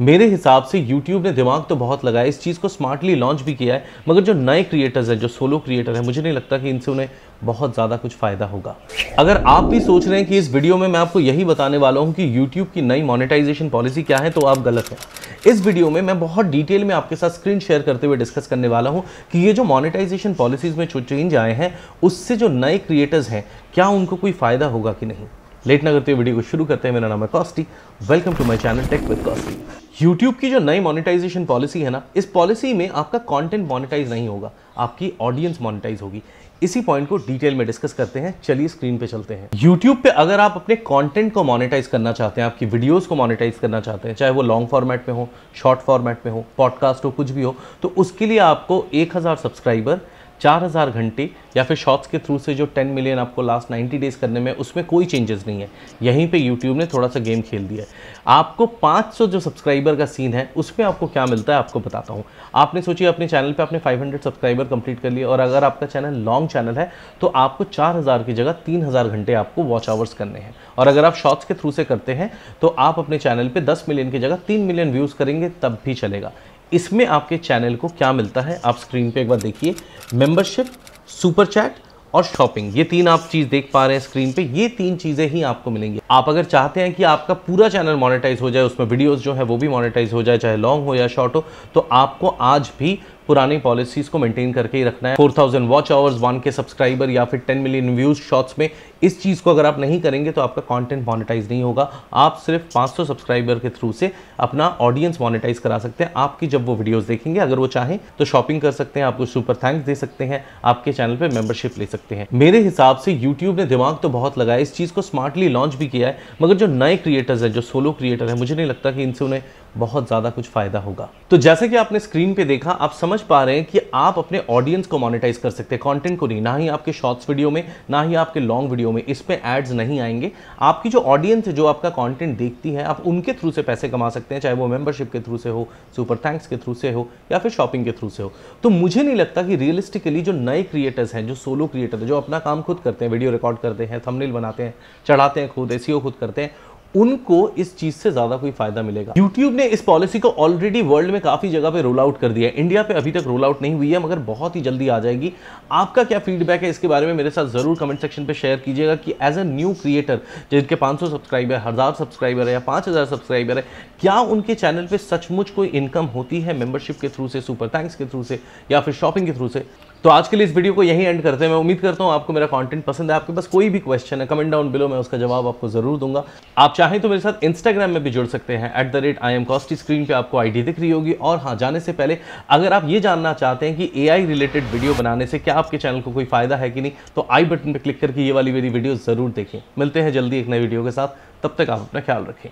मेरे हिसाब से YouTube ने दिमाग तो बहुत लगाया, इस चीज़ को स्मार्टली लॉन्च भी किया है, मगर जो नए क्रिएटर्स हैं, जो सोलो क्रिएटर हैं, मुझे नहीं लगता कि इनसे उन्हें बहुत ज़्यादा कुछ फ़ायदा होगा। अगर आप भी सोच रहे हैं कि इस वीडियो में मैं आपको यही बताने वाला हूँ कि YouTube की नई मोनेटाइजेशन पॉलिसी क्या है तो आप गलत हैं। इस वीडियो में मैं बहुत डिटेल में आपके साथ स्क्रीन शेयर करते हुए डिस्कस करने वाला हूँ कि ये जो मोनेटाइजेशन पॉलिसीज़ में जो चेंज आए हैं, उससे जो नए क्रिएटर्स हैं, क्या उनको कोई फ़ायदा होगा कि नहीं? लेट ना करते वीडियो को शुरू करते हैं। मेरा नाम है कॉस्टी। Welcome to my channel tech with कॉस्टी। YouTube की जो नई मोनेटाइजेशन पॉलिसी है ना, इस पॉलिसी में आपका कंटेंट मोनेटाइज नहीं होगा, आपकी ऑडियंस मोनेटाइज होगी। इसी पॉइंट को डिटेल में डिस्कस करते हैं। चलिए स्क्रीन पे चलते हैं। यूट्यूब पे अगर आप अपने कंटेंट को मोनेटाइज करना चाहते हैं, आपकी वीडियोस को मोनेटाइज करना चाहते हैं, चाहे वो लॉन्ग फॉर्मेट में हो शॉर्ट फॉर्मेट में हो पॉडकास्ट हो, कुछ भी हो तो उसके लिए आपको 1000 सब्सक्राइबर 4000 घंटे या फिर शॉर्ट्स के थ्रू से जो 10 मिलियन आपको लास्ट 90 डेज़ करने में, उसमें कोई चेंजेस नहीं है। यहीं पे यूट्यूब ने थोड़ा सा गेम खेल दिया है। आपको 500 जो सब्सक्राइबर का सीन है, उसमें आपको क्या मिलता है, आपको बताता हूँ। आपने सोचिए, अपने चैनल पे आपने 500 सब्सक्राइबर कंप्लीट कर लिए और अगर आपका चैनल लॉन्ग चैनल है तो आपको चार हज़ार की जगह तीन हज़ार घंटे आपको वॉच आवर्स करने हैं। और अगर आप शॉर्ट्स के थ्रू से करते हैं तो आप अपने चैनल पर दस मिलियन की जगह तीन मिलियन व्यूज़ करेंगे, तब भी चलेगा। इसमें आपके चैनल को क्या मिलता है, आप स्क्रीन पे एक बार देखिए मेंबरशिप सुपर चैट और शॉपिंग ये तीन आप चीज़ देख पा रहे हैं स्क्रीन पे, ये तीन चीज़ें ही आपको मिलेंगी। आप अगर चाहते हैं कि आपका पूरा चैनल मोनेटाइज हो जाए, उसमें वीडियोस जो है वो भी मोनेटाइज हो जाए, चाहे लॉन्ग हो या शॉर्ट हो तो आपको आज भी पुरानी पॉलिसीज़ को मेंटेन करके ही रखना है। 4000 watch hours one K subscriber या फिर 10 मिलियन व्यूज़ शॉर्ट्स में इस चीज़ को अगर आप नहीं करेंगे तो आपका कंटेंट मोनेटाइज नहीं होगा। आप सिर्फ़ 500 सब्सक्राइबर के थ्रू से अपना ऑडियंस मोनेटाइज करा सकते हैं। आपकी जब वो वीडियोस देखेंगे, अगर वो चाहें तो शॉपिंग कर सकते हैं, आपको सुपर थैंक्स दे सकते हैं, आपके चैनल पर मेंबरशिप ले सकते हैं। मेरे हिसाब से यूट्यूब ने दिमाग तो बहुत लगाया इस चीज़ को स्मार्टली लॉन्च भी किया है, मगर जो नए क्रिएटर्स हैं, जो सोलो क्रिएटर हैं, मुझे नहीं लगता कि इनसे उन्हें बहुत ज़्यादा कुछ फ़ायदा होगा। तो जैसे कि आपने स्क्रीन पे देखा, आप समझ पा रहे हैं कि आप अपने ऑडियंस को मोनेटाइज कर सकते हैं। कंटेंट को नहीं, ना ही आपके शॉर्ट्स वीडियो में, ना ही आपके लॉन्ग वीडियो में। इस पर एड्स नहीं आएँगे। आपकी जो ऑडियंस है, जो आपका कंटेंट देखती है, आप उनके थ्रू से पैसे कमा सकते हैं, चाहे वो मेंबरशिप के थ्रू से हो सुपर थैंक्स के थ्रू से हो, या फिर शॉपिंग के थ्रू से हो। तो मुझे नहीं लगता कि रियलिस्टिकली जो नए क्रिएटर्स हैं, जो सोलो क्रिएटर जो अपना काम खुद करते हैं वीडियो रिकॉर्ड करते हैं थंबनेल बनाते हैं, चढ़ाते हैं खुद एस खुद करते हैं उनको इस चीज़ से ज़्यादा कोई फ़ायदा मिलेगा। YouTube ने इस पॉलिसी को ऑलरेडी वर्ल्ड में काफ़ी जगह पे रोल आउट कर दिया है। इंडिया पे अभी तक रोल आउट नहीं हुई है, मगर बहुत ही जल्दी आ जाएगी। आपका क्या फीडबैक है इसके बारे में मेरे साथ ज़रूर कमेंट सेक्शन पे शेयर कीजिएगा कि एज अ न्यू क्रिएटर जिनके 500 सब्सक्राइबर हज़ार सब्सक्राइबर है या 5000 सब्सक्राइबर है, क्या उनके चैनल पर सचमुच कोई इनकम होती है मेंबरशिप के थ्रू से सुपर थैंक्स के थ्रू से, या फिर शॉपिंग के थ्रू से? तो आज के लिए इस वीडियो को यहीं एंड करते हैं। मैं उम्मीद करता हूँ आपको मेरा कंटेंट पसंद है। आपके पास कोई भी क्वेश्चन है कमेंट डाउन बिलो मैं उसका जवाब आपको ज़रूर दूँगा। आप चाहें तो मेरे साथ इंस्टाग्राम में भी जुड़ सकते हैं at the rate I am कॉस्टी screen पे आपको आईडी दिख रही होगी। और हाँ जाने से पहले अगर आप ये जानना चाहते हैं कि AI रिलेटेड वीडियो बनाने से क्या आपके चैनल को कोई फ़ायदा है कि नहीं तो आई बटन पर क्लिक करके ये वाली मेरी वीडियो ज़रूर देखें। मिलते हैं जल्दी एक नई वीडियो के साथ। तब तक आप अपना ख्याल रखें।